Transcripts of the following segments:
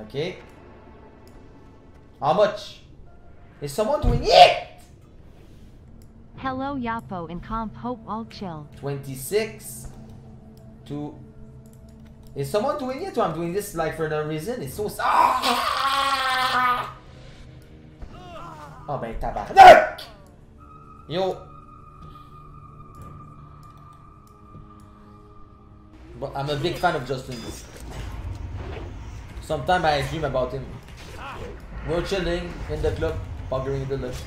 Okay. How much? Is someone doing it? Hello Yapo and Comp Hope all chill. 26 to is someone doing it or I'm doing this like for no reason? It's so ah! Oh ben tabarnak! Yo! But I'm a big fan of Justin Sometimes I dream about him. We're chilling in the club, buggering the left.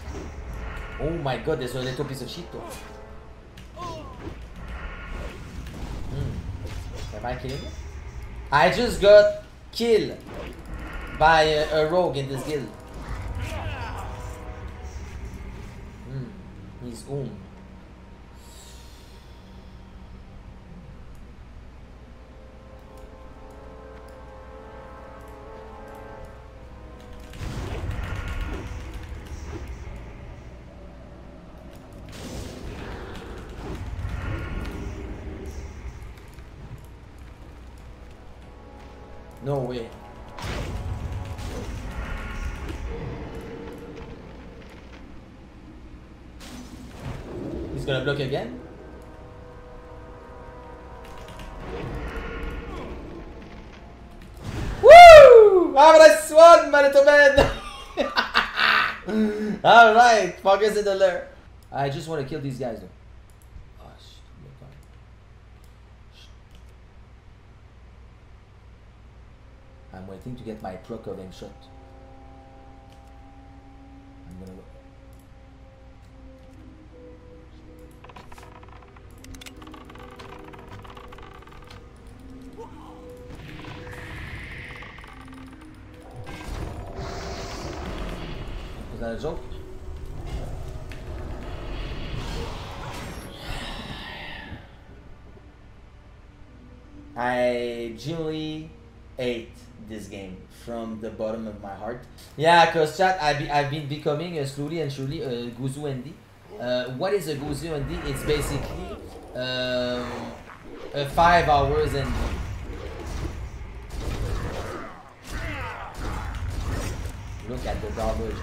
Oh my god, there's a little piece of shit though. Hmm. Am I killing it? I just got killed by a, a rogue in this guild. Hmm. He's own. No way. He's gonna block again? Woo! I swan, my little man! Alright, focus in the lair. I just want to kill these guys though. Oh, shit. look on. Shit. I'm waiting to get my proc of shot. I'm gonna go. Was that a joke? I genuinely hate this game from the bottom of my heart. Yeah, cause chat, I've, be, I've been becoming uh, slowly and surely a Guzu ND. Uh, what is a Guzu ND? It's basically um, a five hours ND. Look at the damage.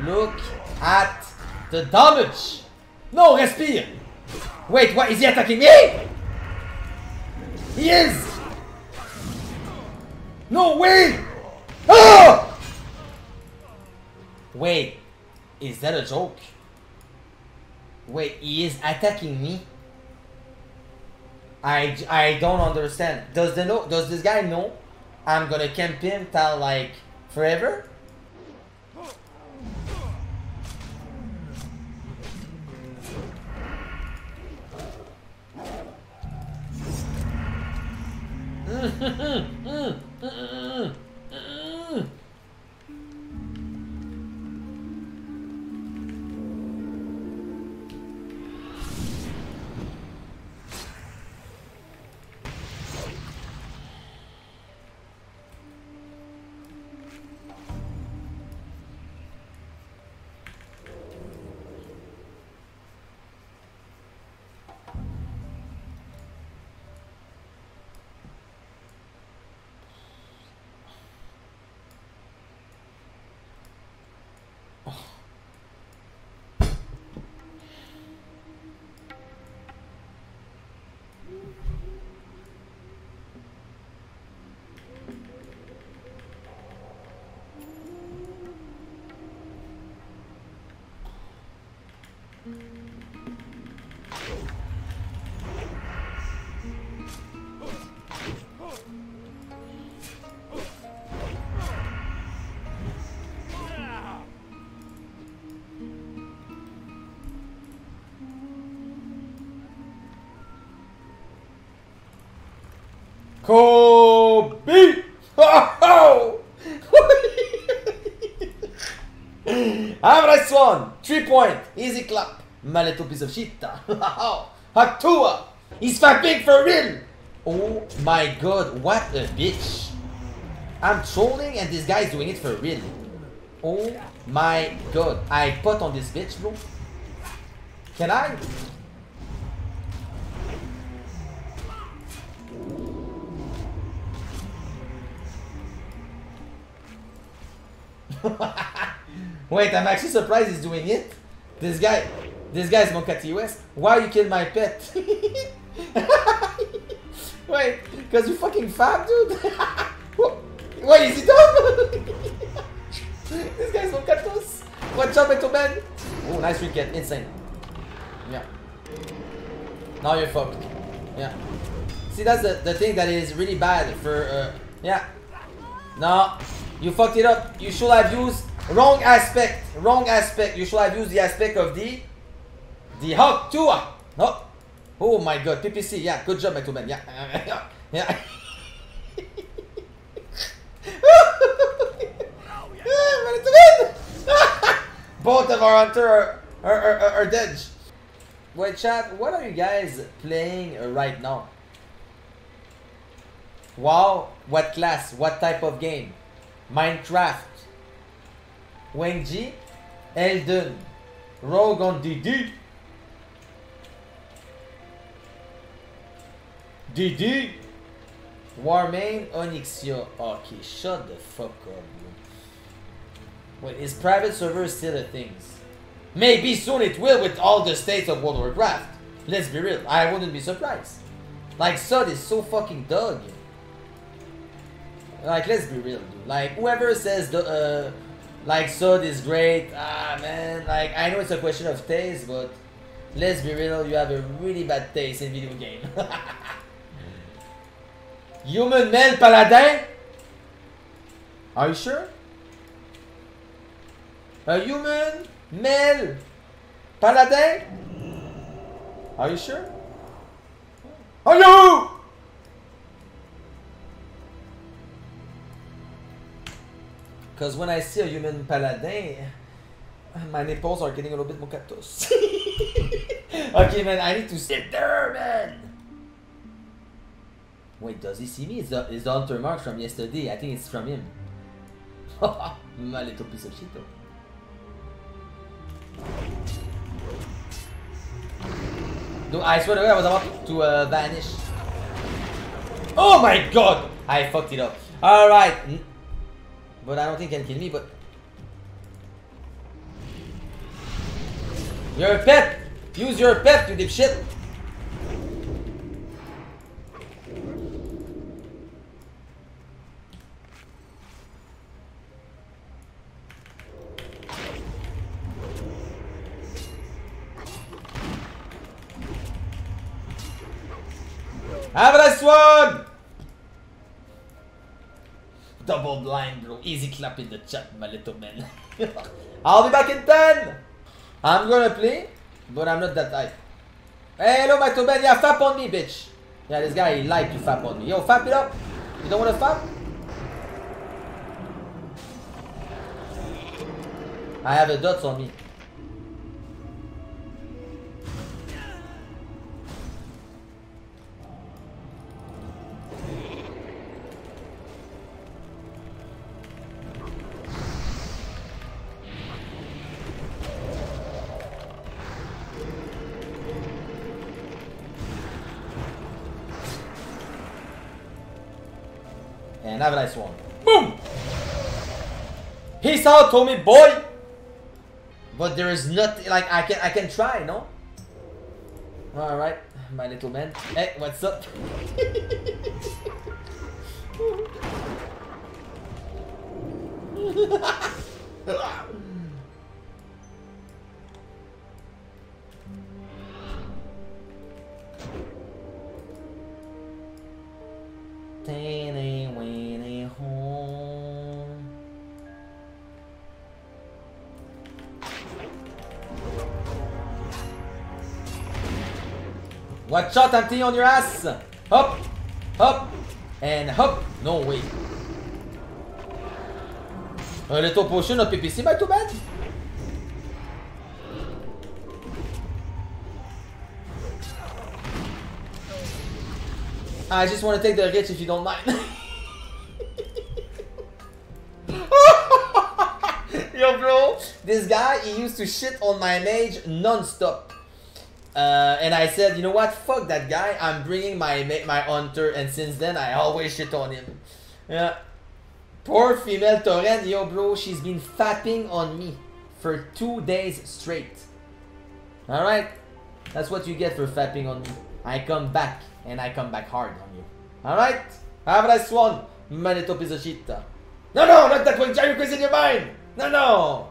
Look at the damage. No, respire. Wait, what? Is he attacking me? He is. No way! Ah! Wait, is that a joke? Wait, he is attacking me? I, I don't understand. Does the know does this guy know I'm gonna camp him till like forever? Hmm, hmm, hmm. Uh -uh. Kobe! Oh! Have a nice one! Three point! Easy clap! My little piece of shit! Haktua! He's fapping for real! Oh my god, what a bitch! I'm trolling and this guy's doing it for real. Oh my god. I put on this bitch, bro. Can I? Wait, I'm actually surprised he's doing it. This guy, this guy is Monkati West. Why you kill my pet? Wait, cause you fucking fat, dude. Wait, is he dumb? this guy's Monkatos. Watch out, Beto Ben. Oh, nice weekend. insane. Yeah. Now you're fucked. Yeah. See, that's the, the thing that is really bad for, uh, yeah. No, you fucked it up. You should have used wrong aspect. Wrong aspect. You should have used the aspect of the, the hawk tua. Ah. No. Oh my god, PPC. Yeah, good job, McTuben. Yeah, yeah, yeah. Both of our hunter are, are, are, are dead. Wait, chat, what are you guys playing right now? Wow, what class? What type of game? Minecraft. Ji, Elden, Rogue on DD. DD. Warmane, Onyxia. Okay, shut the fuck up, bro. Wait, is private server still a thing? Maybe soon it will with all the states of World Warcraft. Let's be real, I wouldn't be surprised. Like, SoD is so fucking dog. Like, let's be real, dude. Like, whoever says the, uh, like, SoD is great, ah, man. Like, I know it's a question of taste, but let's be real, you have a really bad taste in video game. Human Male Paladin? Are you sure? A human male paladin? Are you sure? Are you? Because when I see a human paladin, my nipples are getting a little bit more cactus. okay, man, I need to sit there, man. Wait, does he see me? Is the, is the hunter mark from yesterday? I think it's from him. my little piece of shit. No, I swear to God, I was about to uh, vanish. Oh my god! I fucked it up. Alright. But I don't think can kill me, but... You're a pet! Use your pet, you dipshit! Have a nice one! Double blind, bro. Easy clap in the chat, my little man. I'll be back in 10! I'm gonna play, but I'm not that type. Hey, hello, my man. Yeah, fap on me, bitch. Yeah, this guy, he like to fap on me. Yo, fap it up. You don't wanna fap? I have a dots on me. And have a nice one. Boom! Peace out, Tommy boy! But there is nothing like I can I can try, no? Alright, my little man. Hey, what's up? Watch out, I'm on your ass! Hop! Hop! And hop! No way. A little potion of PPC by too bad? I just want to take the rich if you don't mind. Yo, bro, this guy, he used to shit on my mage non-stop. Uh, and I said, you know what, fuck that guy, I'm bringing my my hunter, and since then, I always shit on him. Yeah. Poor female Tauren, yo bro, she's been fapping on me for two days straight. Alright? That's what you get for fapping on me. I come back, and I come back hard on you. Alright? Have a nice one, of shit. No, no, not that one, you're crazy in your mind! No, no!